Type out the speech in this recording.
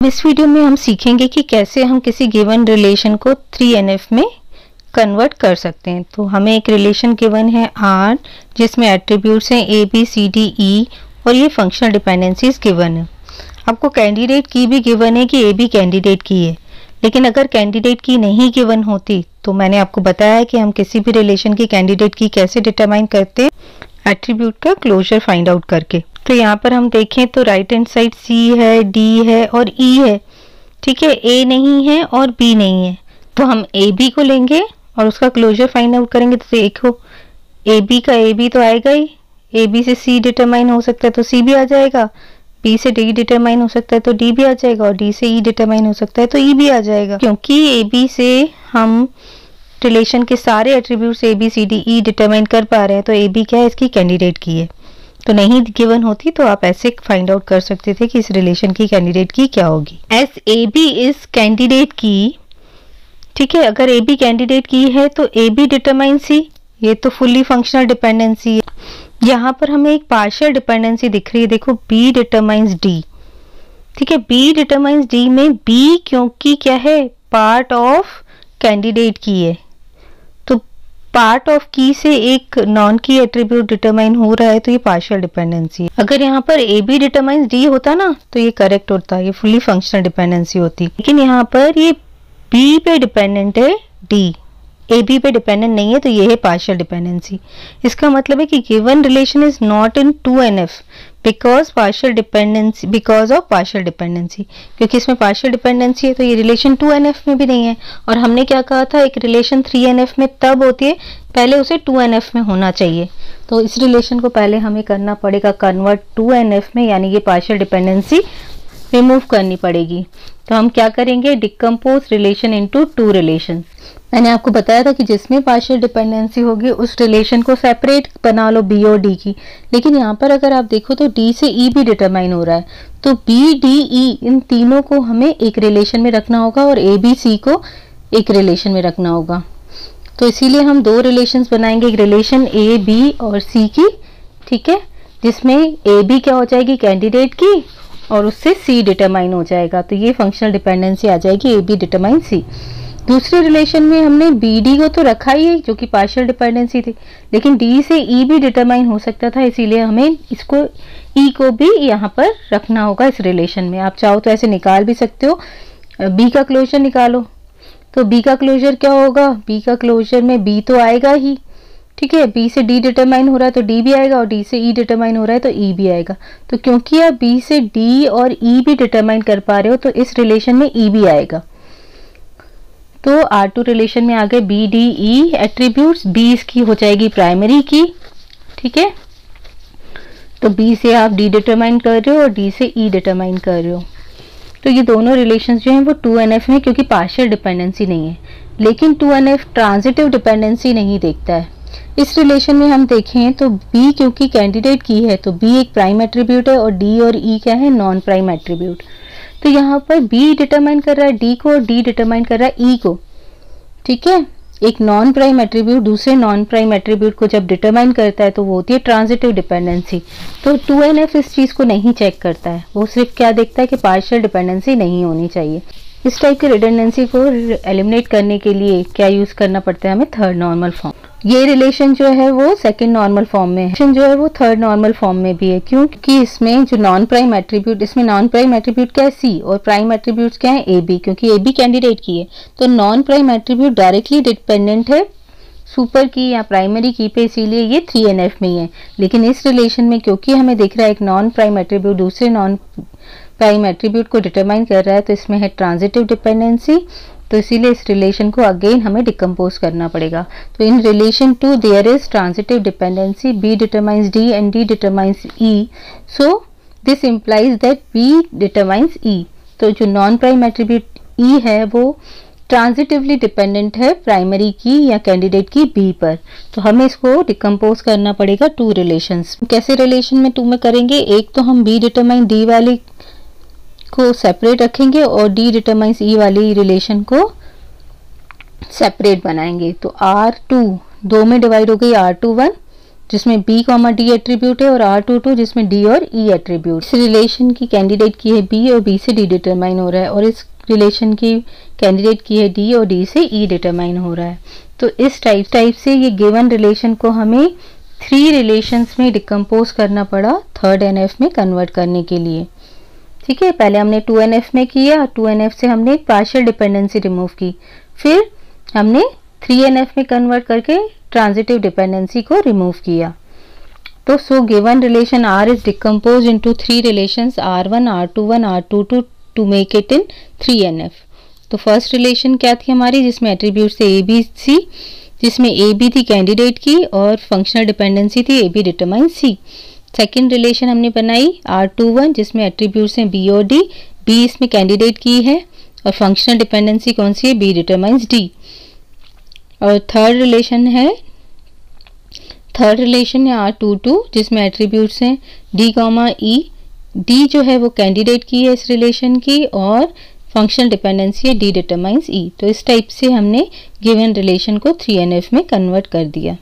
इस वीडियो में हम सीखेंगे कि कैसे हम किसी गिवन रिलेशन को 3NF में कन्वर्ट कर सकते हैं। तो हमें एक रिलेशन गिवन है आर जिसमें एट्रीब्यूट्स हैं ए बी सी डी ई और ये फंक्शनल डिपेंडेंसीज गिवन है। आपको कैंडिडेट की भी गिवन है कि ए बी कैंडिडेट की है। लेकिन अगर कैंडिडेट की नहीं गिवन होती तो मैंने आपको बताया है कि हम किसी भी रिलेशन की कैंडिडेट की कैसे डिटरमाइन करते हैं एट्रीब्यूट का क्लोजर फाइंड आउट करके। तो यहाँ पर हम देखें तो राइट हैंड साइड सी है डी है और ई e है। ठीक है ए नहीं है और बी नहीं है। तो हम ए बी को लेंगे और उसका क्लोजर फाइंड आउट करेंगे। तो देखो ए बी का ए बी तो आएगा ही। ए बी से सी डिटरमाइन हो सकता है तो सी भी आ जाएगा। बी से डी डिटरमाइन हो सकता है तो डी भी आ जाएगा और डी से ई e डिटरमाइन हो सकता है तो ई e भी आ जाएगा। क्योंकि ए बी से हम रिलेशन के सारे attributes A B C D E determine कर पा रहे हैं तो ए बी क्या है? इसकी कैंडिडेट की है। तो नहीं गिवन होती तो आप ऐसे फाइंड आउट कर सकते थे कि इस रिलेशन की कैंडिडेट की क्या होगी। S A B is candidate key, ठीक है, अगर ए बी कैंडिडेट की है तो ए बी डिटरमाइन सी ये तो फुल्ली फंक्शनल डिपेंडेंसी है। यहाँ पर हमें एक पार्शियल डिपेंडेंसी दिख रही है, देखो बी डिटरमाइंस डी ठीक है बी डिटरमाइंस डी में बी क्योंकि क्या है पार्ट ऑफ़ कैंडिडेट की है। पार्ट ऑफ़ की से एक नॉन की एट्रीब्यूट डिटरमाइन हो रहा है तो ये पार्शियल डिपेंडेंसी है। अगर यहाँ पर ए बी डिटरमाइन डी होता ना तो ये करेक्ट होता, ये फुली फंक्शनल डिपेंडेंसी होती। लेकिन यहाँ पर ये बी पे डिपेंडेंट है डी ए बी पे डिपेंडेंट नहीं है तो ये है पार्शियल डिपेंडेंसी इसका मतलब है कि given relation is not in two N F because partial dependency because of partial dependency क्योंकि इसमें पार्शियल डिपेंडेंसी है तो ये रिलेशन टू एन एफ़ में भी नहीं है. और हमने क्या कहा था? एक रिलेशन थ्री एन एफ़ में तब होती है, पहले उसे टू एन एफ़ में होना चाहिए. तो इस रिलेशन को पहले हमें करना पड़ेगा कन्वर्ट टू एन एफ़ में, यानी ये पार्शियल डिपेंडेंसी रिमूव करनी पड़ेगी। तो हम क्या करेंगे? Decompose relation into two relation मैंने आपको बताया था कि जिसमें पार्शियल डिपेंडेंसी होगी, उस रिलेशन को सेपरेट बना लो बी और डी की। लेकिन यहाँ पर अगर आप देखो तो डी से ई e भी डिटरमाइन हो रहा है। तो बी डी ई इन तीनों को हमें एक रिलेशन में रखना होगा और ए बी सी को एक रिलेशन में रखना होगा। तो इसीलिए हम दो रिलेशन बनाएँगे, एक रिलेशन ए बी और सी की, ठीक है? जिसमें ए बी क्या हो जाएगी? कैंडिडेट की और उससे सी डिटरमाइन हो जाएगा। तो ये फंक्शनल डिपेंडेंसी आ जाएगी ए बी डिटरमाइन सी दूसरे रिलेशन में हमने बी डी को तो रखा ही है, जो कि पार्शियल डिपेंडेंसी थी। लेकिन डी से ई e भी डिटरमाइन हो सकता था, इसीलिए हमें इसको ई e को भी यहाँ पर रखना होगा इस रिलेशन में। आप चाहो तो ऐसे निकाल भी सकते हो। बी का क्लोजर निकालो। तो बी का क्लोजर क्या होगा? बी का क्लोजर में बी तो आएगा ही। ठीक है बी से डी डिटरमाइन हो रहा है तो डी भी आएगा और डी से ई e डिटरमाइन हो रहा है तो ई e भी आएगा। तो क्योंकि आप बी से डी और ई e भी डिटरमाइन कर पा रहे हो तो इस रिलेशन में ई e भी आएगा। तो आर टू रिलेशन में आ गए B D E attribute B इसकी हो जाएगी प्राइमरी की, ठीक है? तो बी से आप डी डिटरमाइन कर रहे हो और डी से ई e डिटरमाइन कर रहे हो। तो ये दोनों रिलेशन जो हैं वो टू एन एफ़ में क्योंकि पार्शियल डिपेंडेंसी नहीं है। लेकिन two N F transitive dependency नहीं देखता है। इस रिलेशन में हम देखें तो B क्योंकि कैंडिडेट की है तो B एक प्राइम एट्रीब्यूट है और D और E क्या है? नॉन प्राइम एट्रीब्यूट तो यहाँ पर B डिटरमाइन कर रहा है D को और D डिटरमाइन कर रहा है E को. ठीक है? एक नॉन प्राइम एट्रीब्यूट दूसरे नॉन प्राइम एट्रीब्यूट को जब डिटरमाइन करता है तो वो होती है ट्रांजिटिव डिपेंडेंसी तो टू एन एफ़ इस चीज़ को नहीं चेक करता है. वो सिर्फ़ क्या देखता है कि पार्शियल डिपेंडेंसी नहीं होनी चाहिए. इस टाइप की रिडेंडेंसी को एलिमिनेट करने के लिए क्या यूज़ करना पड़ता है हमें? थर्ड नॉर्मल फॉर्म ये रिलेशन जो है वो सेकेंड नॉर्मल फॉर्म में है। जो है वो थर्ड नॉर्मल फॉर्म में भी है। क्यों? क्योंकि इसमें जो नॉन प्राइम एट्रीब्यूट इसमें नॉन प्राइम एट्रीब्यूट क्या है? सी और प्राइम एट्रीब्यूट क्या है? ए बी क्योंकि ए बी कैंडिडेट की है। तो non prime attribute directly dependent है सुपर की या प्राइमरी की पे इसीलिए ये थ्री एन एफ़ में ही है। लेकिन इस रिलेशन में क्योंकि हमें दिख रहा है एक नॉन प्राइम एट्रीब्यूट दूसरे नॉन प्राइम एट्रीब्यूट को डिटरमाइन कर रहा है तो इसमें है ट्रांजिटिव डिपेंडेंसी तो इसीलिए इस रिलेशन को अगेन हमें डिकम्पोज करना पड़ेगा। तो in relation two there is transitive dependency B determines D and D determines E so this implies that B determines E तो जो नॉन प्राइम एट्रीब्यूट ई है, वो ट्रांजिटिवली डिपेंडेंट है प्राइमरी की या कैंडिडेट की बी पर। तो हमें इसको डिकम्पोज करना पड़ेगा टू रिलेशंस कैसे रिलेशन में टू में करेंगे? एक तो हम बी डिटरमाइन डी वाली को सेपरेट रखेंगे और डी डिटरमाइंस ई वाली रिलेशन को सेपरेट बनाएँगे। तो आर टू दो में डिवाइड हो गई आर टू वन जिसमें बी कॉमा डी एट्रीब्यूट है और आर टू टू जिसमें डी और ई e एट्रीब्यूट इस रिलेशन की कैंडिडेट की है बी और बी से डी डिटरमाइन हो रहा है और इस रिलेशन की कैंडिडेट की है डी और डी से ई e डिटरमाइन हो रहा है। तो इस टाइप टाइप से ये गिवन रिलेशन को हमें थ्री रिलेशंस में डिकम्पोज करना पड़ा थर्ड एन में कन्वर्ट करने के लिए। ठीक है, पहले हमने टू एन एफ़ में किया टू एन एफ़ से हमने पार्शियल डिपेंडेंसी रिमूव की। फिर हमने थ्री एन एफ़ में कन्वर्ट करके ट्रांजिटिव डिपेंडेंसी को रिमूव किया। तो so given relation R is decompose into three relations R one R two one R two two to make it in three N F तो first relation क्या थी हमारी, जिसमें एट्रीब्यूट ए B सी जिसमें A B थी candidate की और functional dependency थी A B determine C second relation हमने बनाई आर टू वन जिसमें एट्रीब्यूट्स हैं बी और डी बी इसमें कैंडिडेट की है और फंक्शनल डिपेंडेंसी कौन सी है? बी डिटरमाइंस डी और थर्ड रिलेशन है थर्ड रिलेशन है आर टू टू जिसमें एट्रीब्यूट्स हैं डी कॉमा ई डी जो है वो कैंडिडेट की है इस रिलेशन की और फंक्शनल डिपेंडेंसी है डी डिटरमाइंस ई तो इस टाइप से हमने गिवन रिलेशन को थ्री एन एफ़ में कन्वर्ट कर दिया।